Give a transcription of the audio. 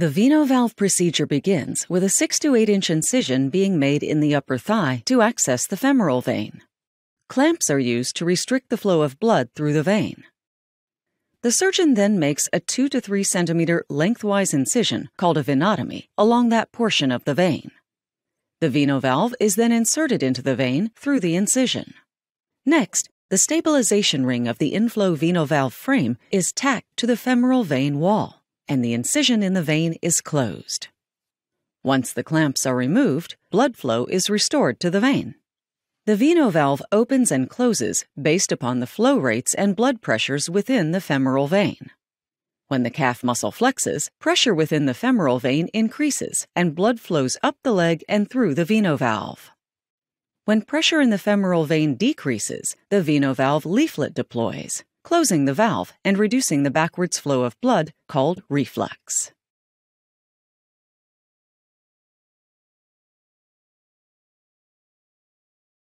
The VenoValve procedure begins with a 6 to 8 inch incision being made in the upper thigh to access the femoral vein. Clamps are used to restrict the flow of blood through the vein. The surgeon then makes a 2 to 3 centimeter lengthwise incision called a venotomy along that portion of the vein. The VenoValve is then inserted into the vein through the incision. Next, the stabilization ring of the inflow VenoValve frame is tacked to the femoral vein wall and the incision in the vein is closed. Once the clamps are removed, blood flow is restored to the vein. The VenoValve opens and closes based upon the flow rates and blood pressures within the femoral vein. When the calf muscle flexes, pressure within the femoral vein increases and blood flows up the leg and through the VenoValve. When pressure in the femoral vein decreases, the VenoValve leaflet deploys, closing the valve and reducing the backwards flow of blood called reflux.